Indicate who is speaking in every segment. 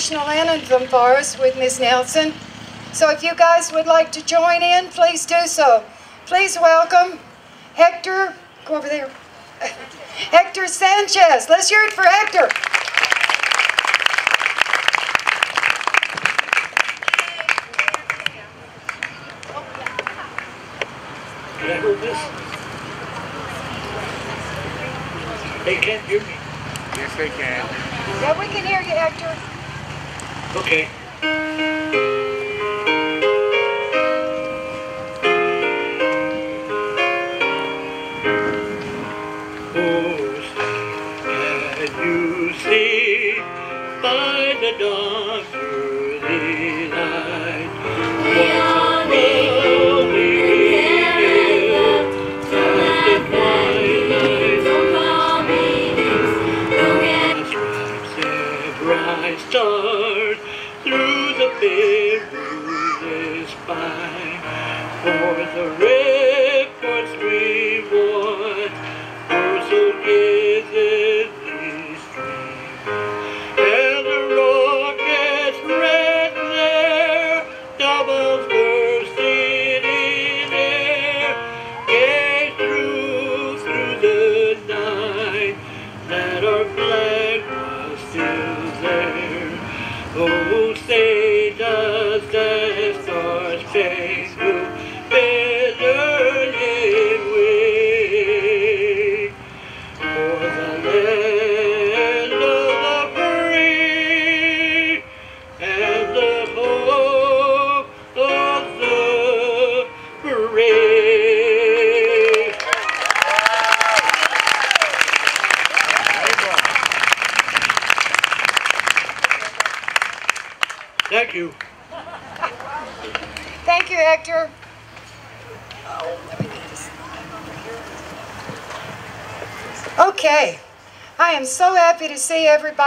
Speaker 1: national anthem for us with Miss Nelson. So if you guys would like to join in, please do so. Please welcome Hector, go over there. Hector Sanchez. Let's hear it for Hector.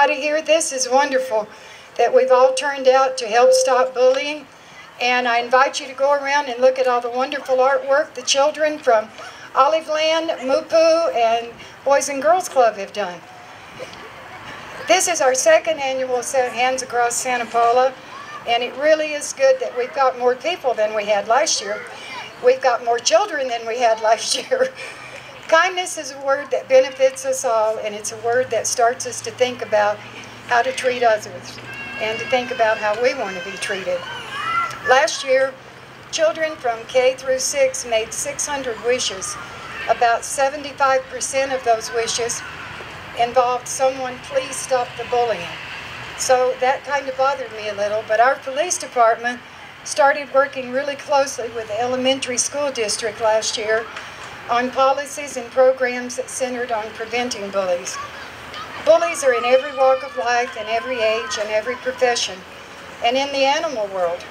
Speaker 1: Everybody here. This is wonderful that we've all turned out to help stop bullying. And I invite you to go around and look at all the wonderful artwork the children from Olive Land, Mupu, and Boys and Girls Club have done. This is our second annual Hands Across Santa Paula, and it really is good that we've got more people than we had last year. We've got more children than we had last year. Kindness is a word that benefits us all, and it's a word that starts us to think about how to treat others and to think about how we want to be treated. Last year, children from K through 6 made 600 wishes. About 75% of those wishes involved someone, please stop the bullying. So that kind of bothered me a little, but our police department started working really closely with the elementary school district last year on policies and programs that centered on preventing bullies. Bullies are in every walk of life, in every age, and every profession. And in the animal world,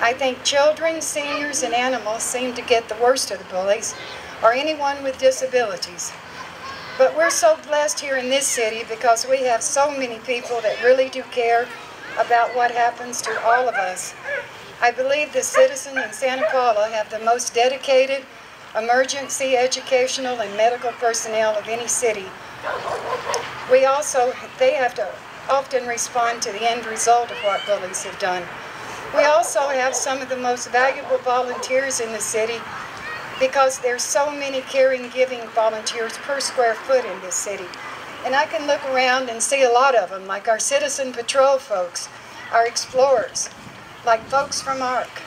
Speaker 1: I think children, seniors, and animals seem to get the worst of the bullies, or anyone with disabilities. But we're so blessed here in this city because we have so many people that really do care about what happens to all of us. I believe the citizens in Santa Paula have the most dedicated emergency, educational, and medical personnel of any city. We also, they have to often respond to the end result of what bullies have done. We also have some of the most valuable volunteers in the city because there's so many caring, giving volunteers per square foot in this city. And I can look around and see a lot of them, like our citizen patrol folks, our explorers, like folks from ARC,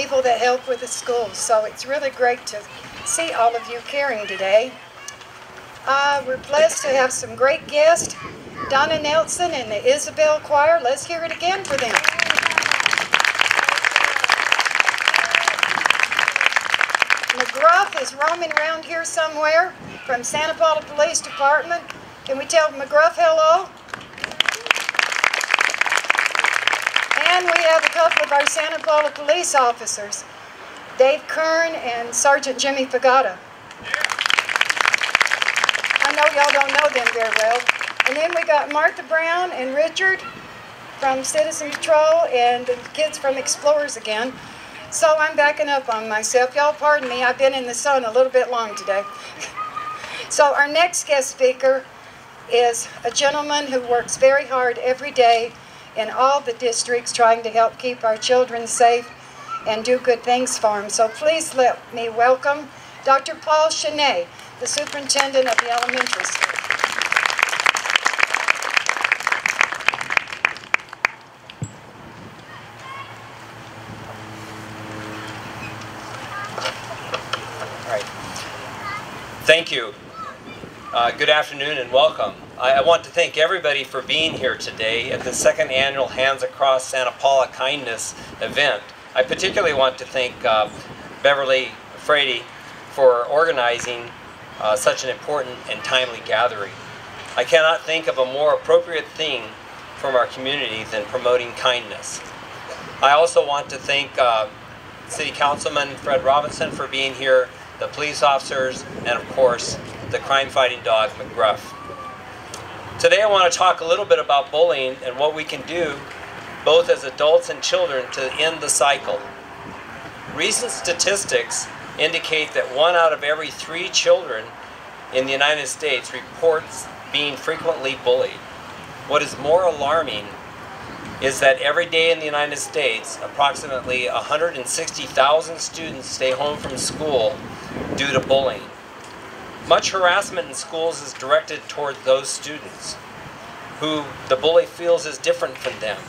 Speaker 1: people that help with the schools. So it's really great to see all of you caring today. Uh, we're blessed to have some great guests, Donna Nelson and the Isbell Choir. Let's hear it again for them. McGruff is roaming around here somewhere from Santa Paula Police Department. Can we tell McGruff hello? And we have a couple of our Santa Paula police officers, Dave Kern and Sergeant Jimmy Fagata. I know y'all don't know them very well. And then we got Martha Brown and Richard from Citizen Patrol and the kids from Explorers again. So I'm backing up on myself. Y'all pardon me, I've been in the sun a little bit long today. so our next guest speaker is a gentleman who works very hard every day in all the districts trying to help keep our children safe and do good things for them. So please let me welcome Dr. Paul Cheney, the superintendent of the elementary school.
Speaker 2: Thank you. Uh, good afternoon and welcome. I, want to thank everybody for being here today at the second annual Hands Across Santa Paula Kindness event. I particularly want to thank uh, Beverly Frady for organizing uh, such an important and timely gathering. I cannot think of a more appropriate thing from our community than promoting kindness. I also want to thank uh, City Councilman Fred Robinson for being here the police officers, and of course, the crime-fighting dog, McGruff. Today I want to talk a little bit about bullying and what we can do, both as adults and children, to end the cycle. Recent statistics indicate that one out of every three children in the United States reports being frequently bullied. What is more alarming is that every day in the United States, approximately 160,000 students stay home from school due to bullying. Much harassment in schools is directed toward those students who the bully feels is different from them.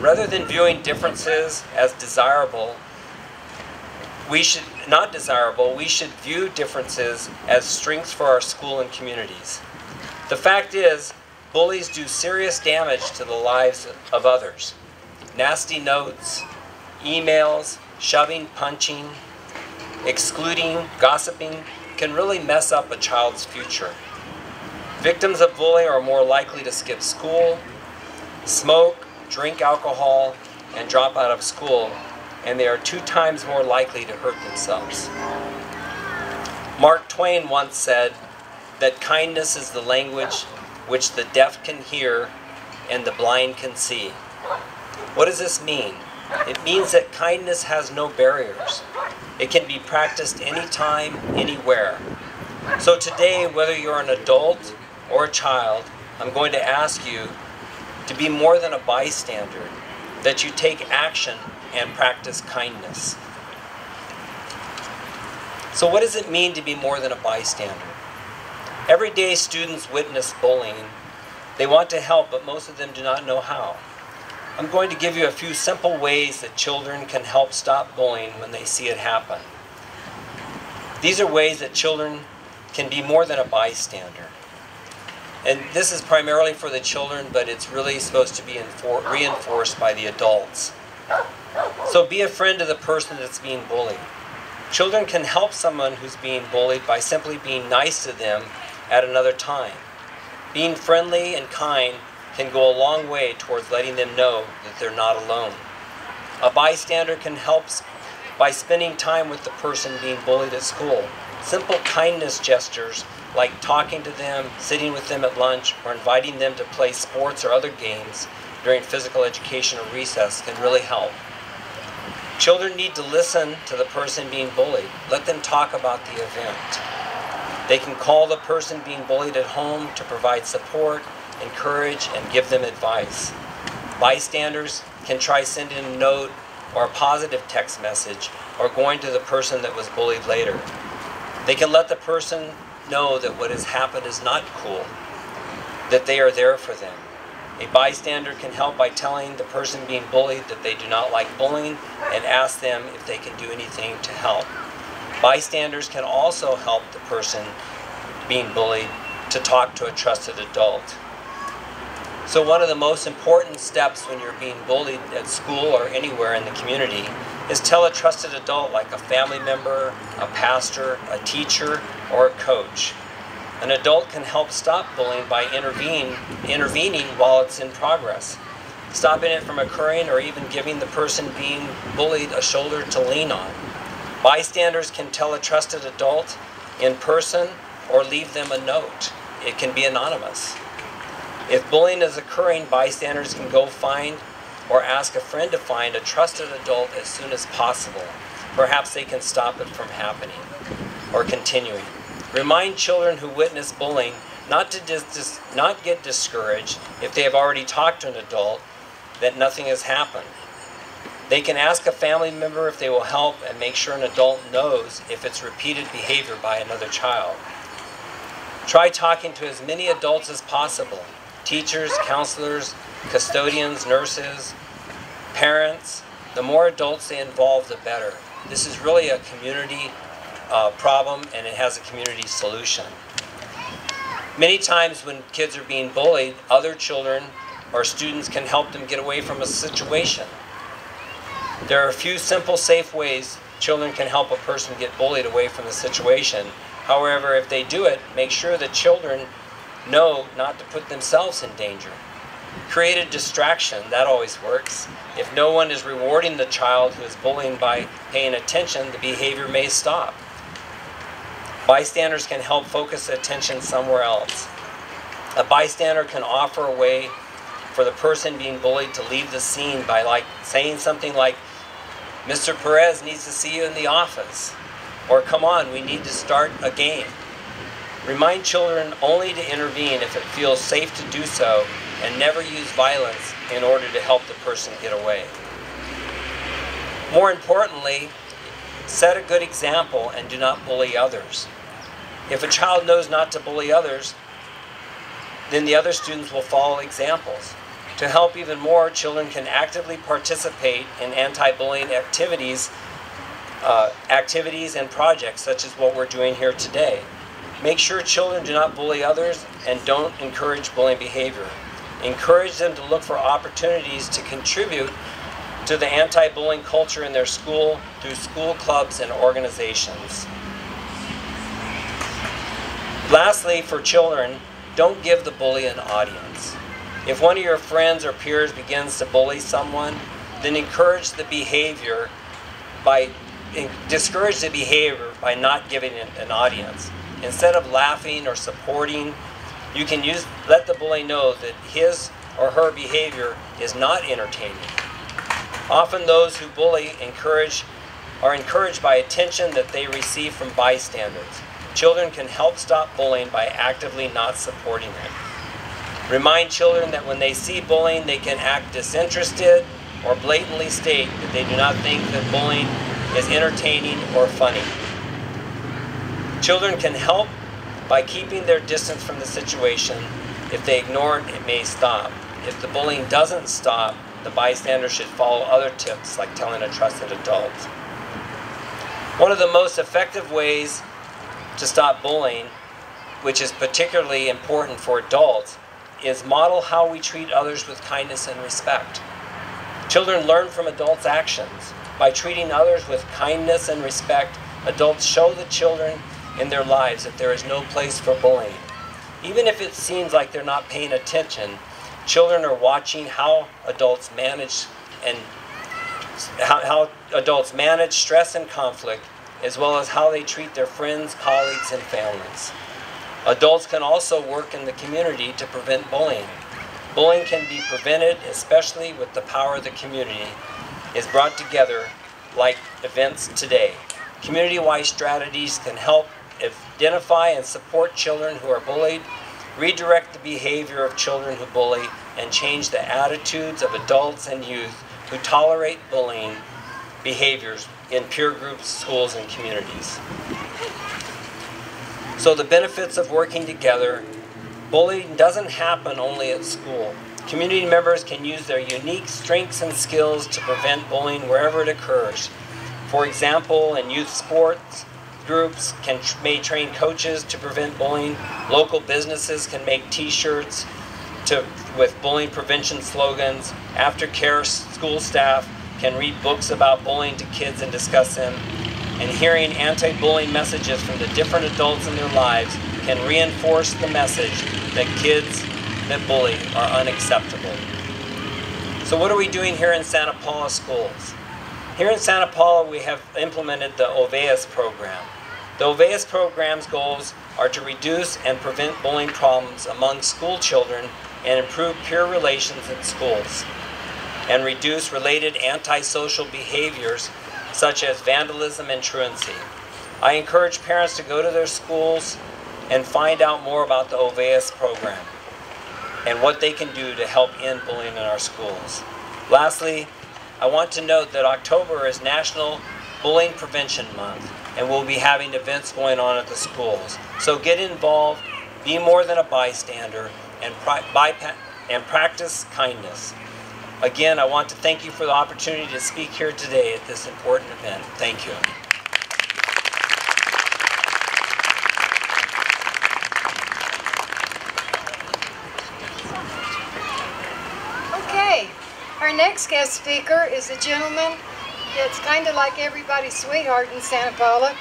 Speaker 2: Rather than viewing differences as desirable, we should not desirable, we should view differences as strengths for our school and communities. The fact is, bullies do serious damage to the lives of others. Nasty notes, emails, shoving, punching, excluding, gossiping can really mess up a child's future. Victims of bullying are more likely to skip school, smoke, drink alcohol, and drop out of school, and they are two times more likely to hurt themselves. Mark Twain once said that kindness is the language which the deaf can hear and the blind can see. What does this mean? It means that kindness has no barriers. It can be practiced anytime, anywhere. So today, whether you're an adult or a child, I'm going to ask you to be more than a bystander, that you take action and practice kindness. So what does it mean to be more than a bystander? Every day students witness bullying. They want to help, but most of them do not know how. I'm going to give you a few simple ways that children can help stop bullying when they see it happen. These are ways that children can be more than a bystander. And this is primarily for the children, but it's really supposed to be reinforced by the adults. So be a friend to the person that's being bullied. Children can help someone who's being bullied by simply being nice to them at another time. Being friendly and kind can go a long way towards letting them know that they're not alone. A bystander can help by spending time with the person being bullied at school. Simple kindness gestures like talking to them, sitting with them at lunch, or inviting them to play sports or other games during physical education or recess can really help. Children need to listen to the person being bullied. Let them talk about the event. They can call the person being bullied at home to provide support encourage, and give them advice. Bystanders can try sending a note or a positive text message or going to the person that was bullied later. They can let the person know that what has happened is not cool, that they are there for them. A bystander can help by telling the person being bullied that they do not like bullying and ask them if they can do anything to help. Bystanders can also help the person being bullied to talk to a trusted adult. So one of the most important steps when you're being bullied at school or anywhere in the community is tell a trusted adult like a family member, a pastor, a teacher, or a coach. An adult can help stop bullying by intervene, intervening while it's in progress, stopping it from occurring or even giving the person being bullied a shoulder to lean on. Bystanders can tell a trusted adult in person or leave them a note. It can be anonymous. If bullying is occurring, bystanders can go find or ask a friend to find a trusted adult as soon as possible. Perhaps they can stop it from happening or continuing. Remind children who witness bullying not to dis- not get discouraged if they have already talked to an adult that nothing has happened. They can ask a family member if they will help and make sure an adult knows if it's repeated behavior by another child. Try talking to as many adults as possible teachers, counselors, custodians, nurses, parents. The more adults they involve, the better. This is really a community uh, problem and it has a community solution. Many times when kids are being bullied, other children or students can help them get away from a situation. There are a few simple, safe ways children can help a person get bullied away from the situation. However, if they do it, make sure that children know not to put themselves in danger. Create a distraction, that always works. If no one is rewarding the child who is bullying by paying attention, the behavior may stop. Bystanders can help focus attention somewhere else. A bystander can offer a way for the person being bullied to leave the scene by like saying something like, Mr. Perez needs to see you in the office. Or come on, we need to start a game. Remind children only to intervene if it feels safe to do so and never use violence in order to help the person get away. More importantly, set a good example and do not bully others. If a child knows not to bully others, then the other students will follow examples. To help even more, children can actively participate in anti-bullying activities, uh, activities and projects such as what we're doing here today. Make sure children do not bully others and don't encourage bullying behavior. Encourage them to look for opportunities to contribute to the anti-bullying culture in their school through school clubs and organizations. Lastly, for children, don't give the bully an audience. If one of your friends or peers begins to bully someone, then encourage the behavior by discourage the behavior by not giving it an audience. Instead of laughing or supporting, you can use let the bully know that his or her behavior is not entertaining. Often those who bully encourage are encouraged by attention that they receive from bystanders. Children can help stop bullying by actively not supporting it. Remind children that when they see bullying, they can act disinterested or blatantly state that they do not think that bullying is entertaining or funny. Children can help by keeping their distance from the situation. If they ignore it, it may stop. If the bullying doesn't stop, the bystander should follow other tips like telling a trusted adult. One of the most effective ways to stop bullying, which is particularly important for adults, is model how we treat others with kindness and respect. Children learn from adults' actions. By treating others with kindness and respect, adults show the children in their lives that there is no place for bullying. Even if it seems like they're not paying attention, children are watching how adults manage and how, how adults manage stress and conflict, as well as how they treat their friends, colleagues, and families. Adults can also work in the community to prevent bullying. Bullying can be prevented, especially with the power of the community is brought together like events today. Community-wide strategies can help identify and support children who are bullied, redirect the behavior of children who bully, and change the attitudes of adults and youth who tolerate bullying behaviors in peer groups, schools, and communities. So the benefits of working together, bullying doesn't happen only at school. Community members can use their unique strengths and skills to prevent bullying wherever it occurs. For example, in youth sports, groups can may train coaches to prevent bullying. Local businesses can make T-shirts to with bullying prevention slogans. Aftercare school staff can read books about bullying to kids and discuss them. And hearing anti-bullying messages from the different adults in their lives can reinforce the message that kids that bully are unacceptable. So what are we doing here in Santa Paula schools? Here in Santa Paula, we have implemented the Olweus program. The Olweus program's goals are to reduce and prevent bullying problems among school children and improve peer relations in schools and reduce related antisocial behaviors such as vandalism and truancy. I encourage parents to go to their schools and find out more about the Olweus program and what they can do to help end bullying in our schools. Lastly, I want to note that October is National Bullying Prevention Month and we'll be having events going on at the schools. So get involved, be more than a bystander, and, and practice kindness. Again, I want to thank you for the opportunity to speak here today at this important event. Thank you.
Speaker 1: Okay, our next guest speaker is a gentleman that's kind of like everybody's sweetheart in Santa Paula.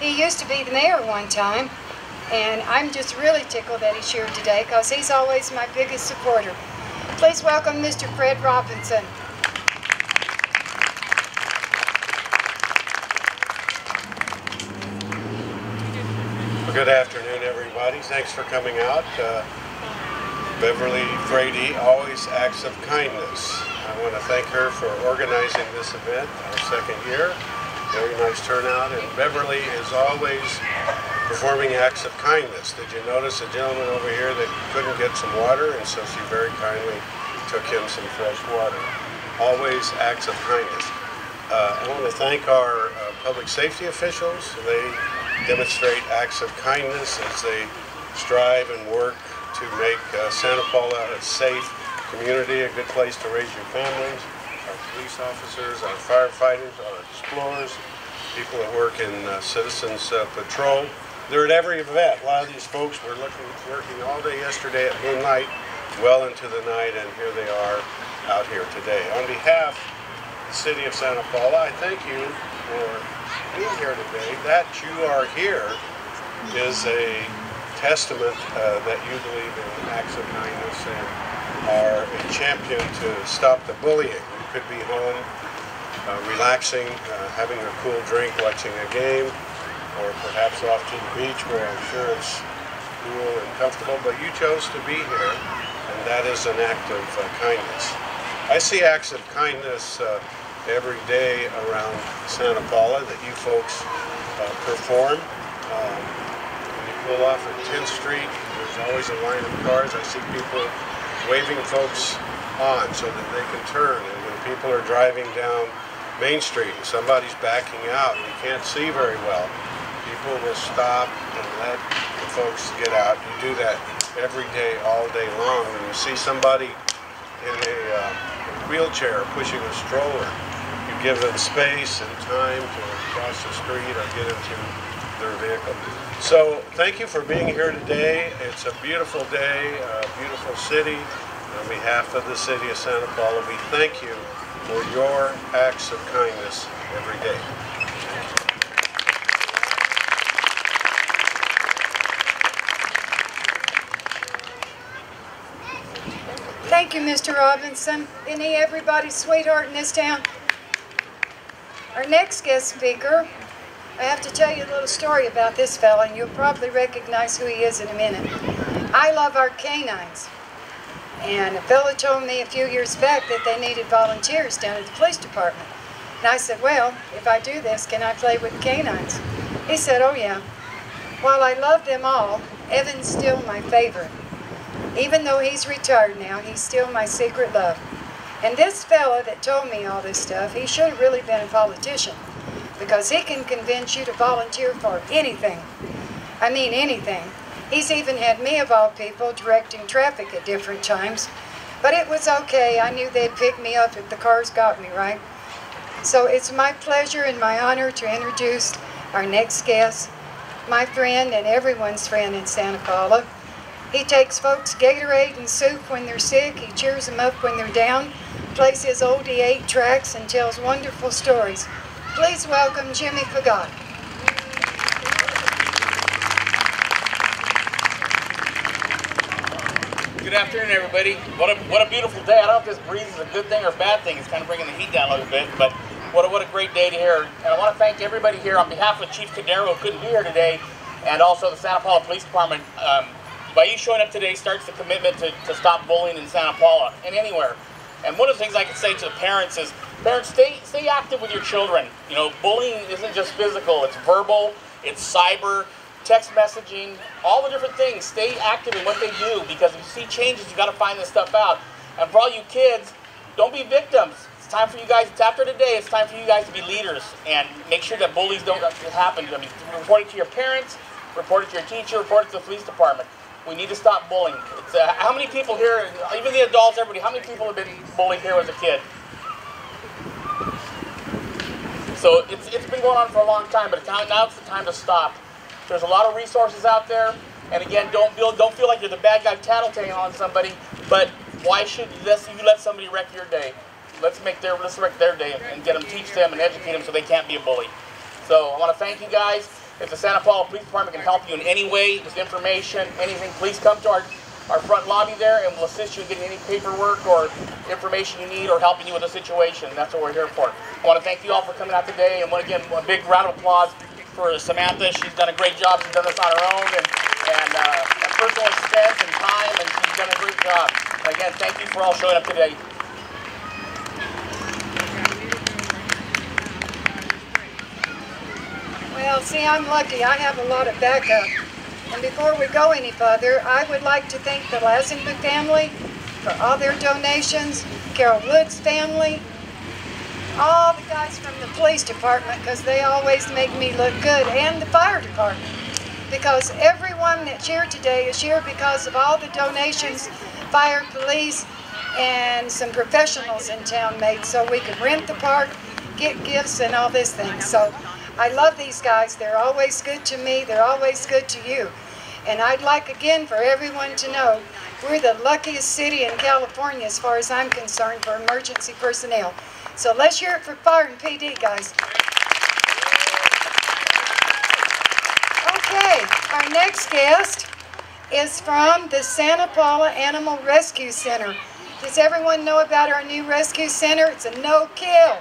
Speaker 1: He used to be the mayor one time, and I'm just really tickled that he's here today because he's always my biggest supporter. Please welcome Mr. Fred Robinson.
Speaker 3: Well, good afternoon, everybody. Thanks for coming out. Uh, Beverly Frady always acts of kindness. I want to thank her for organizing this event, our second year. Very nice turnout, and Beverly is always performing acts of kindness. Did you notice a gentleman over here that couldn't get some water, and so she very kindly took him some fresh water. Always acts of kindness. Uh, I want to thank our uh, public safety officials. They demonstrate acts of kindness as they strive and work to make uh, Santa Paula a safe community, a good place to raise your families. Our police officers, our firefighters, our explorers, people that work in uh, Citizens uh, Patrol. They're at every event. A lot of these folks were looking, working all day yesterday at moonlight, well into the night, and here they are out here today. On behalf of the City of Santa Paula, I thank you for being here today. That you are here is a testament uh, that you believe in acts of kindness and are a champion to stop the bullying. You could be home uh, relaxing, uh, having a cool drink, watching a game, or perhaps off to the beach where I'm sure it's cool and comfortable, but you chose to be here, and that is an act of uh, kindness. I see acts of kindness uh, every day around Santa Paula that you folks uh, perform. Um, when you pull off at 10th Street, there's always a line of cars. I see people waving folks on so that they can turn. And when people are driving down Main Street and somebody's backing out and you can't see very well, people will stop and let the folks get out. You do that every day, all day long. When you see somebody in a uh, wheelchair pushing a stroller, you give them space and time to cross the street or get into their vehicle. So thank you for being here today. It's a beautiful day, a beautiful city. On behalf of the city of Santa Paula, we thank you for your acts of kindness every day.
Speaker 1: Thank you, Mr. Robinson. Isn't he everybody's sweetheart in this town? Our next guest speaker, I have to tell you a little story about this fella, and you'll probably recognize who he is in a minute. I love our canines. And a fellow told me a few years back that they needed volunteers down at the police department. And I said, well, if I do this, can I play with canines? He said, oh yeah. While I love them all, Evan's still my favorite. Even though he's retired now, he's still my secret love. And this fella that told me all this stuff, he should have really been a politician because he can convince you to volunteer for anything. I mean anything. He's even had me, of all people, directing traffic at different times. But it was okay. I knew they'd pick me up if the cars got me, right? So it's my pleasure and my honor to introduce our next guest, my friend and everyone's friend in Santa Paula. He takes folks Gatorade and soup when they're sick. He cheers them up when they're down, plays his oldie eight tracks, and tells wonderful stories. Please welcome Jimmy Fagot.
Speaker 4: Good afternoon, everybody. What a, what a beautiful day. I don't know if this breeze is a good thing or a bad thing. It's kind of bringing the heat down a little bit, but what a, what a great day to hear. And I want to thank everybody here on behalf of Chief Cadero, who couldn't be here today, and also the Santa Paula Police Department. Um, by you showing up today starts the commitment to, to stop bullying in Santa Paula and anywhere. And one of the things I can say to the parents is, parents, stay stay active with your children. You know, bullying isn't just physical; it's verbal, it's cyber, text messaging, all the different things. Stay active in what they do because if you see changes, you got to find this stuff out. And for all you kids, don't be victims. It's time for you guys. It's after today. It's time for you guys to be leaders and make sure that bullies don't uh, happen. I mean, report it to your parents, report it to your teacher, report it to the police department. We need to stop bullying. Uh, how many people here, even the adults, everybody, how many people have been bullied here as a kid? So it's, it's been going on for a long time, but now, it's the time to stop. There's a lot of resources out there, and again, don't feel don't feel like you're the bad guy tattletailing on somebody. But why should you let somebody wreck your day? Let's make their let's wreck their day and get them, teach them, and educate them so they can't be a bully. So I want to thank you guys. If the Santa Paula Police Department can help you in any way with information, anything, please come to our, our front lobby there and we'll assist you in getting any paperwork or information you need or helping you with a situation. That's what we're here for. I want to thank you all for coming out today and again, a big round of applause for Samantha. She's done a great job. She's done this on her own and, and uh, personal expense and time and she's done a great job. Again, thank you for all showing up today.
Speaker 1: Well, see, I'm lucky. I have a lot of backup. And before we go any further, I would like to thank the Lazenby family for all their donations, Carol Woods family, all the guys from the police department because they always make me look good, and the fire department. Because everyone that's here today is here because of all the donations fire, police, and some professionals in town made so we could rent the park, get gifts, and all this thing. So I love these guys. They're always good to me. They're always good to you. And I'd like again for everyone to know we're the luckiest city in California as far as I'm concerned for emergency personnel. So let's hear it for fire and PD, guys. Okay, our next guest is from the Santa Paula Animal Rescue Center. Does everyone know about our new rescue center? It's a no-kill.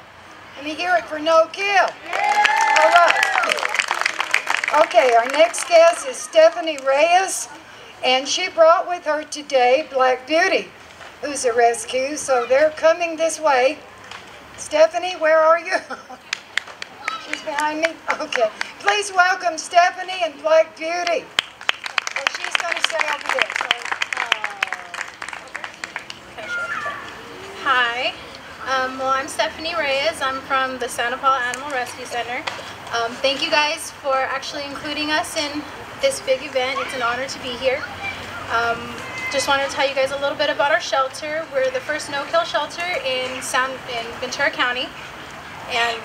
Speaker 1: Let me hear it for no kill. All right. Okay, our next guest is Stephanie Reyes, and she brought with her today Black Beauty, who's a rescue, so they're coming this way. Stephanie, where are you? She's behind me? Okay. Please welcome Stephanie and Black Beauty. Well, she's going to stay over there. So,
Speaker 5: Hi. Um, well, I'm Stephanie Reyes. I'm from the Santa Paula Animal Rescue Center. Um, thank you guys for actually including us in this big event. It's an honor to be here. Um, just want to tell you guys a little bit about our shelter. We're the first no-kill shelter in, San, in Ventura County. And,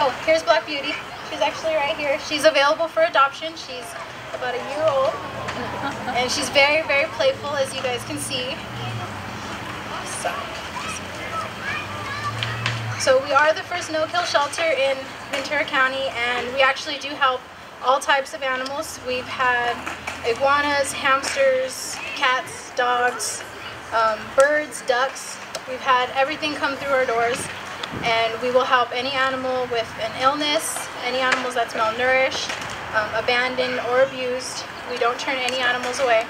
Speaker 5: oh, here's Black Beauty. She's actually right here. She's available for adoption. She's about a year old. and she's very, very playful, as you guys can see. So. So we are the first no-kill shelter in Ventura County and we actually do help all types of animals. We've had iguanas, hamsters, cats, dogs, um, birds, ducks. We've had everything come through our doors and we will help any animal with an illness, any animals that's malnourished, um, abandoned or abused. We don't turn any animals away.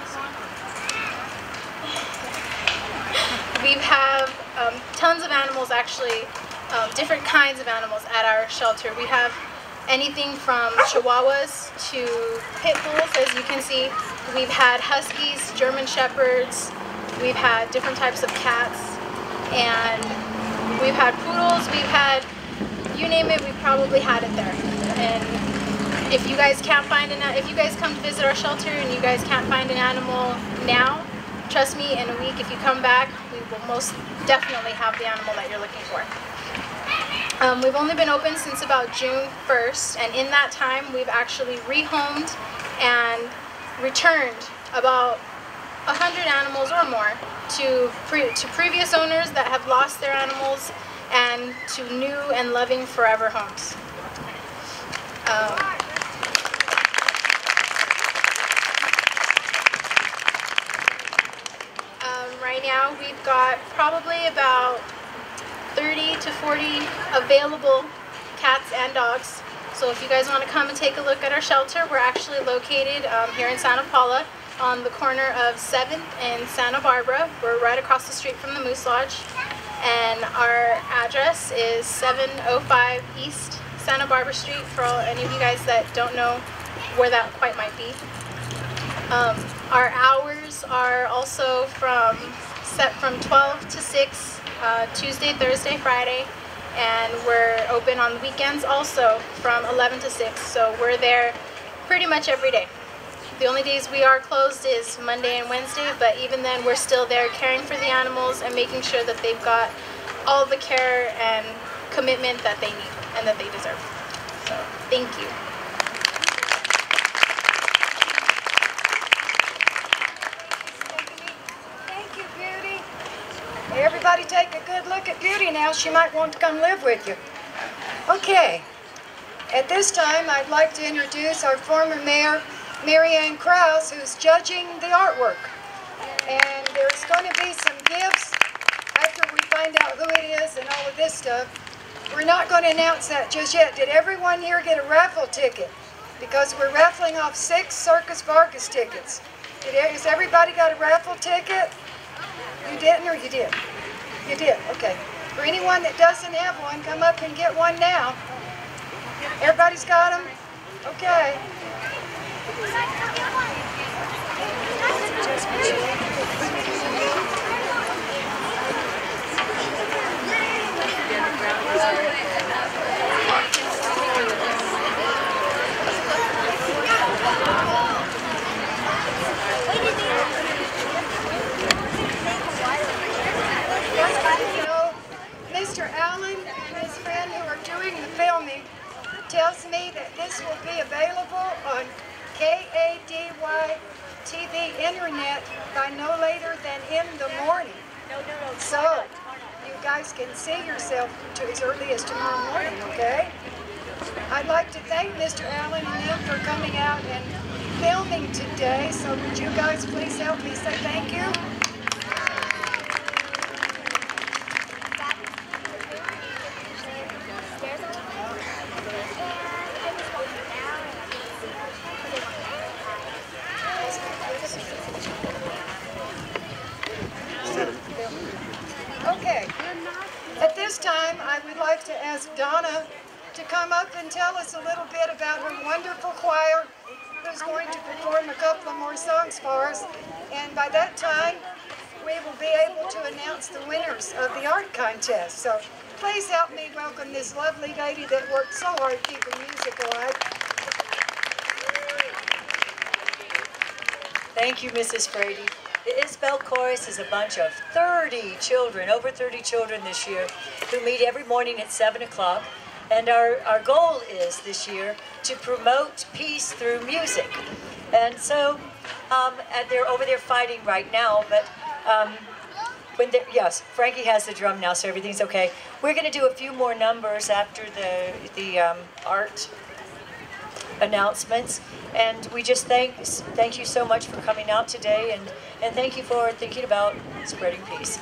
Speaker 5: We have um, tons of animals actually um, different kinds of animals at our shelter. We have anything from chihuahuas to pit bulls, as you can see. We've had huskies, German shepherds, we've had different types of cats, and we've had poodles, we've had, you name it, we probably had it there. And if you guys can't find an, if you guys come to visit our shelter and you guys can't find an animal now, trust me, in a week, if you come back, we will most definitely have the animal that you're looking for. Um, we've only been open since about June 1st, and in that time, we've actually rehomed and returned about 100 animals or more to, pre to previous owners that have lost their animals and to new and loving forever homes. Um, um, right now, we've got probably about 30 to 40 available cats and dogs. So if you guys want to come and take a look at our shelter, we're actually located um, here in Santa Paula. on the corner of 7th and Santa Barbara. We're right across the street from the Moose Lodge. And our address is 705 East Santa Barbara Street for all, any of you guys that don't know where that quite might be. Um, our hours are also from set from 12 to 6, uh, Tuesday, Thursday, Friday, and we're open on weekends also from 11 to 6. So we're there pretty much every day. The only days we are closed is Monday and Wednesday, but even then we're still there caring for the animals and making sure that they've got all the care and commitment that they need and that they deserve. So thank you.
Speaker 1: Thank you, Beauty. Take a good look at Beauty now. She might want to come live with you. Okay. At this time, I'd like to introduce our former mayor, Mary Ann Krause, who's judging the artwork. And there's going to be some gifts after we find out who it is and all of this stuff. We're not going to announce that just yet. Did everyone here get a raffle ticket? Because we're raffling off six Circus Vargas tickets. Did, has everybody got a raffle ticket? You didn't or you did? You did, okay. For anyone that doesn't have one, come up and get one now. Everybody's got them? Okay. You know, Mr. Allen and his friend who are doing the filming tells me that this will be available on KADY TV internet by no later than in the morning. So, you guys can see yourself to as early as tomorrow morning, okay? I'd like to thank Mr. Allen and them for coming out and filming today. So would you guys please help me say thank you? Okay. At this would like to ask Donna to come up and tell us a little bit about her wonderful choir who's going to perform a couple of more songs for us. And by that time, we will be able to announce the winners of the art contest. So please help me welcome this lovely lady that worked so hard keeping music alive.
Speaker 6: Thank you, Mrs. Frady. The Isbell Chorus is a bunch of 30 children, over 30 children this year, who meet every morning at 7 o'clock. And our, our goal is this year to promote peace through music. And so um, and they're over there fighting right now, but um, when yes, Frankie has the drum now, so everything's okay. We're going to do a few more numbers after the, the um, art announcements. And we just thank thank you so much for coming out today, and and thank you for thinking about spreading peace.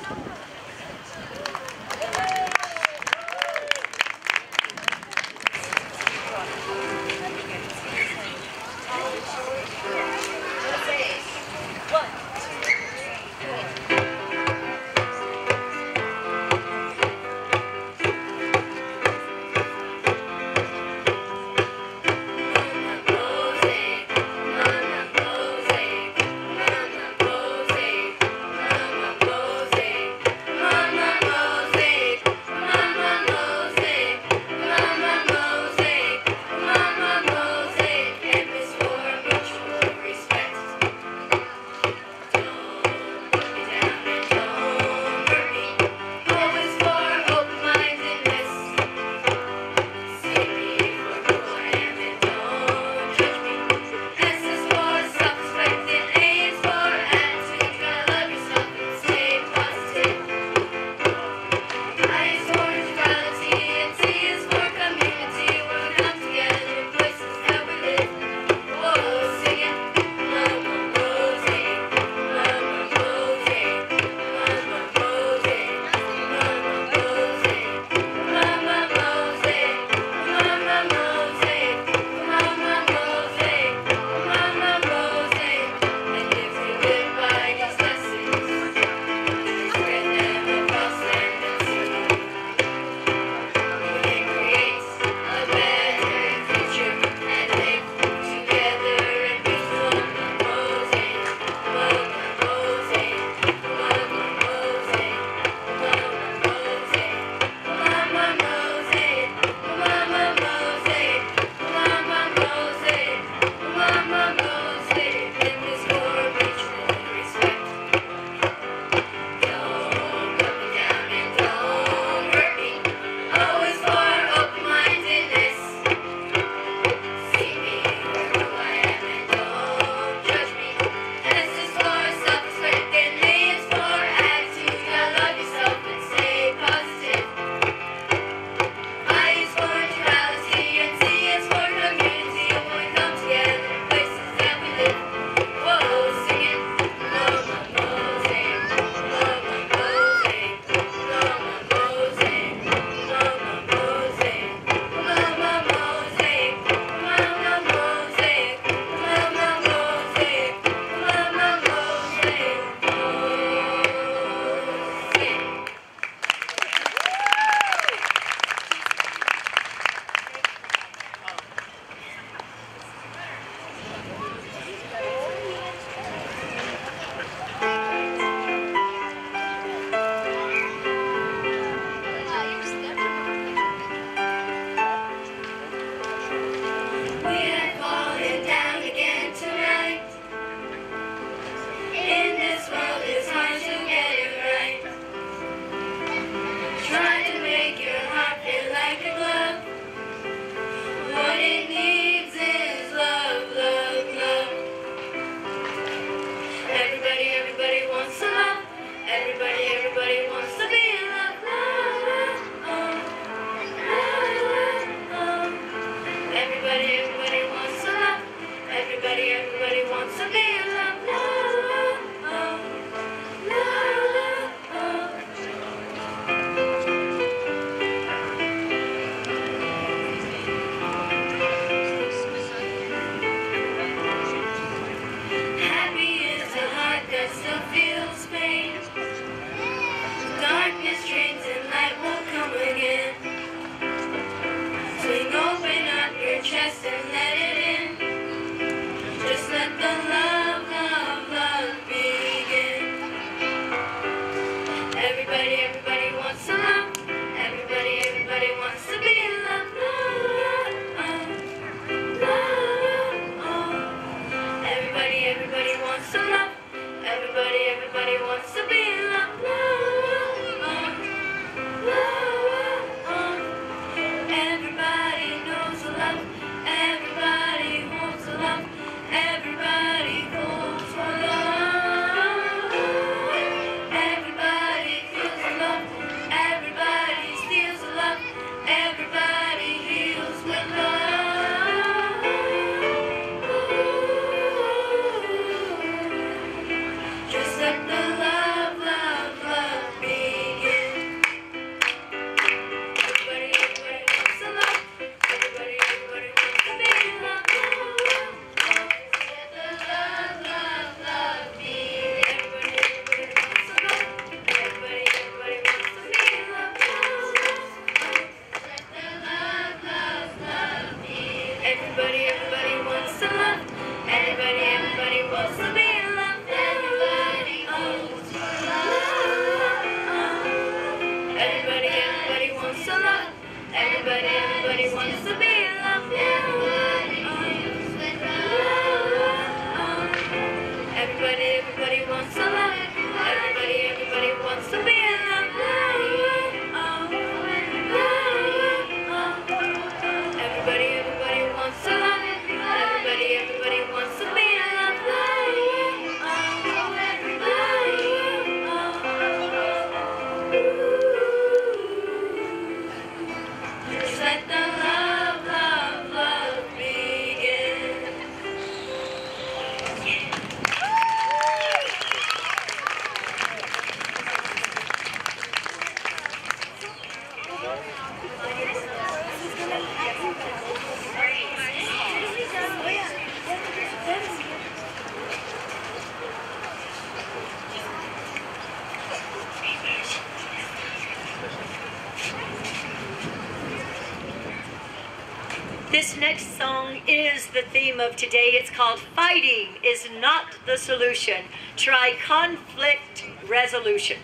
Speaker 7: theme of today. It's called Fighting is Not the Solution. Try Conflict Resolution.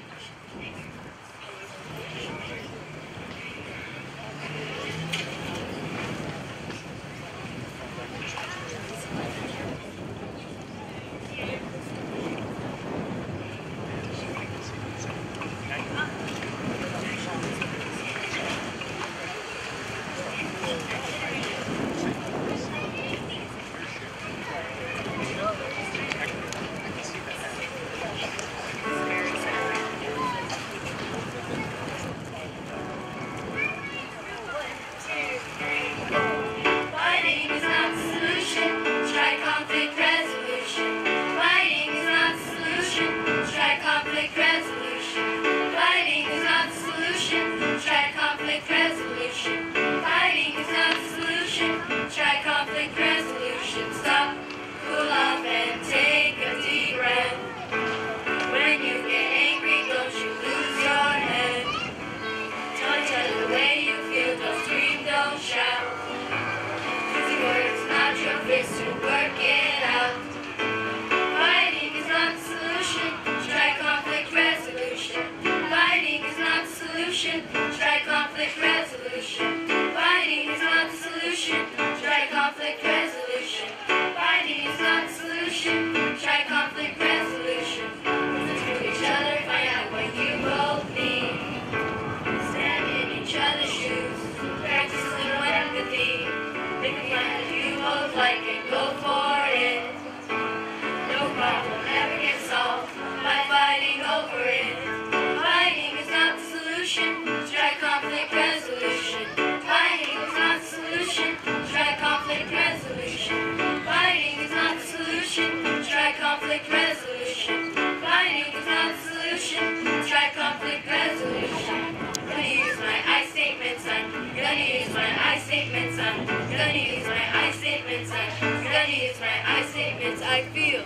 Speaker 8: Granny is
Speaker 7: my I statements. Granny is my I statements. I feel.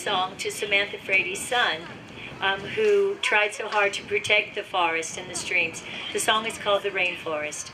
Speaker 6: song to Samantha Frady's son, um, who tried so hard to protect the forest and the streams. The song is called The Rainforest.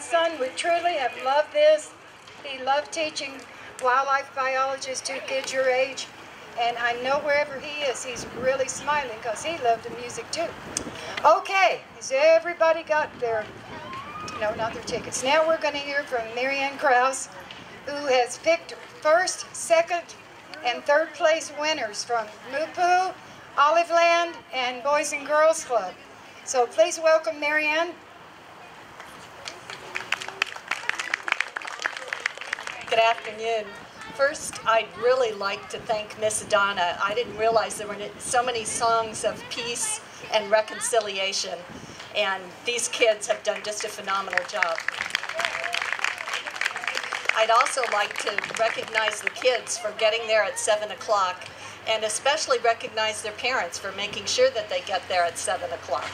Speaker 1: Son would truly have loved this. He loved teaching wildlife biologists to kids your age. And I know wherever he is, he's really smiling because he loved the music too. Okay, has everybody got their, no, not their tickets. Now we're going to hear from Mary Ann Krause, who has picked first, second, and third place winners from Mupu, Olive Land, and Boys and Girls Club. So please welcome Mary
Speaker 9: Ann. Afternoon. First, I'd really like to thank Miss Donna. I didn't realize there were so many songs of peace and reconciliation, and these kids have done just a phenomenal job. I'd also like to recognize the kids for getting there at 7 o'clock, and especially recognize their parents for making sure that they get there at 7 o'clock.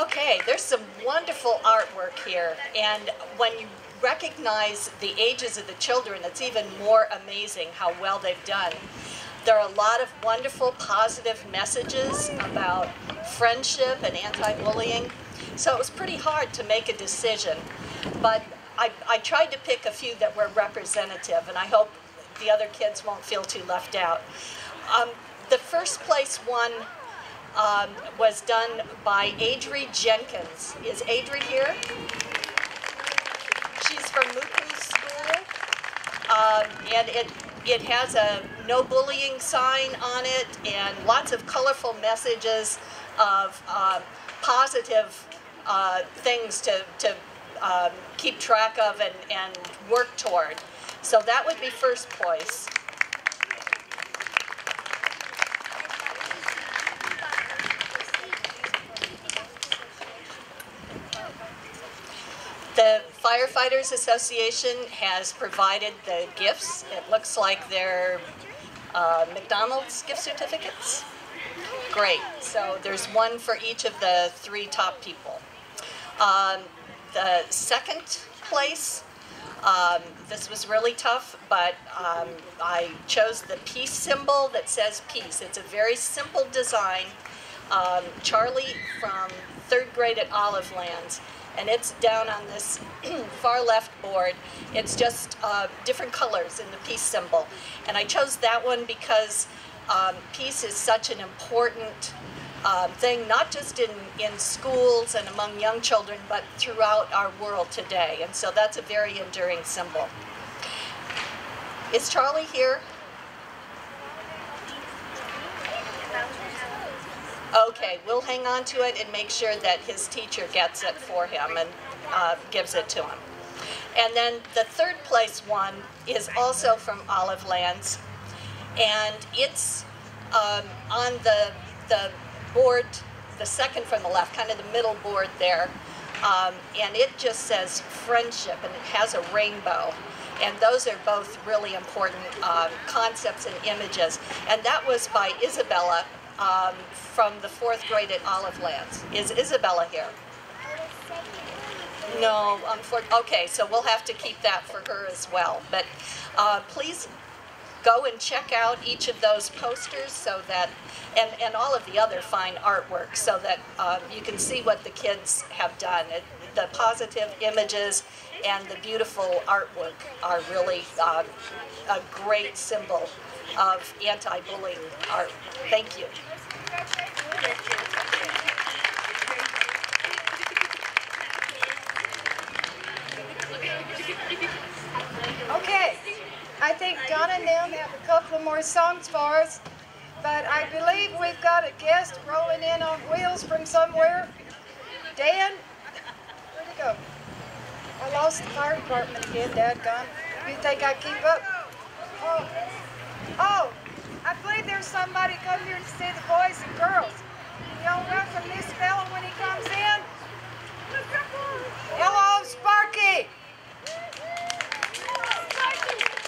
Speaker 9: Okay, there's some wonderful artwork here, and when you recognize the ages of the children, it's even more amazing how well they've done. There are a lot of wonderful positive messages about friendship and anti-bullying, so it was pretty hard to make a decision, but I, I tried to pick a few that were representative, and I hope the other kids won't feel too left out. Um, the first place one um, was done by Adri Jenkins. Is Adri here? She's from Mupu School, um, and it it has a no bullying sign on it and lots of colorful messages of uh, positive uh, things to to um, keep track of and, and work toward. So that would be first place. The Firefighters Association has provided the gifts. It looks like they're uh, McDonald's gift certificates. Great. So there's one for each of the three top people. Um, the second place, um, this was really tough, but um, I chose the peace symbol that says peace. It's a very simple design. Um, Charlie from third grade at Olivelands and it's down on this far left board. It's just uh, different colors in the peace symbol. And I chose that one because um, peace is such an important um, thing, not just in, in schools and among young children, but throughout our world today. And so that's a very enduring symbol. Is Charlie here? Okay, we'll hang on to it and make sure that his teacher gets it for him and uh, gives it to him. And then the third place one is also from Olivelands, and it's um, on the the board, the second from the left, kind of the middle board there, um, and it just says friendship, and it has a rainbow. And those are both really important um, concepts and images. And that was by Isabella um, from the fourth grade at Olivelands. Is Isabella here? No, unfortunately. Okay, so we'll have to keep that for her as well. But uh, please go and check out each of those posters so that, and, and all of the other fine artwork so that um, you can see what the kids have done. It, the positive images and the beautiful artwork are really uh, a great symbol of anti-bullying art. Thank you.
Speaker 1: Okay, I think Donna and them have a couple of more songs for us, but I believe we've got a guest rolling in on wheels from somewhere. Dan, where'd he go? I lost the fire department again, dadgone. You think I keep up? Oh, oh, I believe there's somebody come here to see the boys and girls. Y'all welcome this fella when he comes in. Hello, Sparky. Oh, look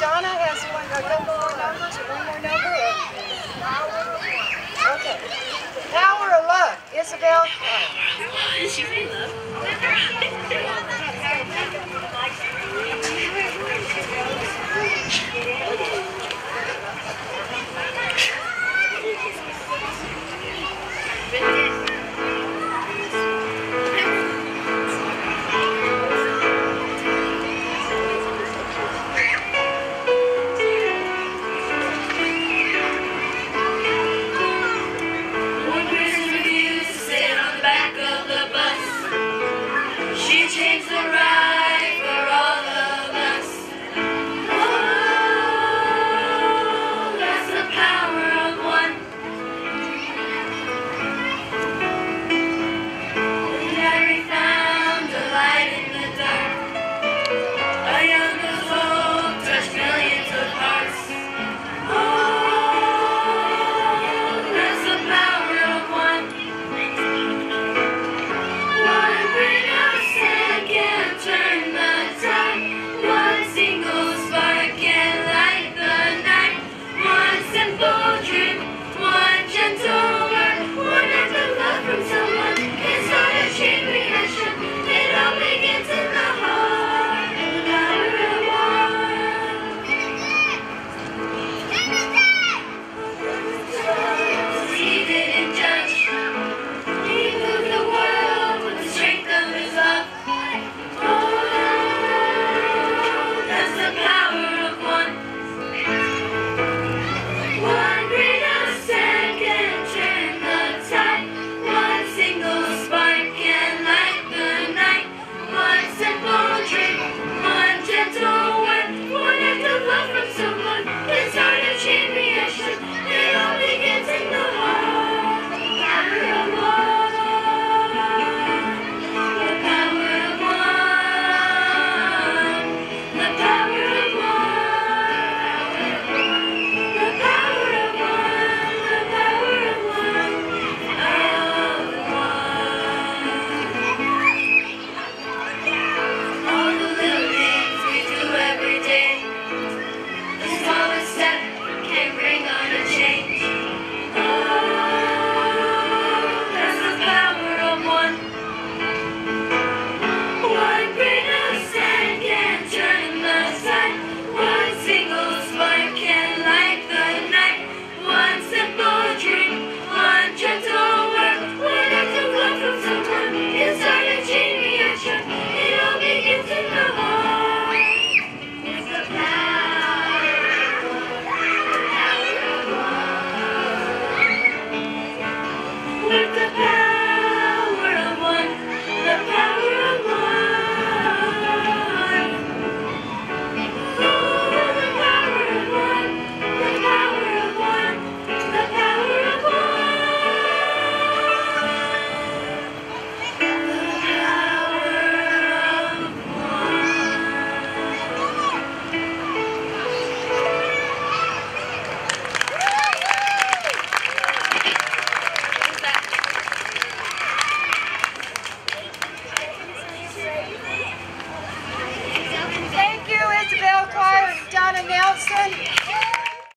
Speaker 1: Donna has one, one more number one more number? Okay. Power of luck. Isabel.
Speaker 7: She may love.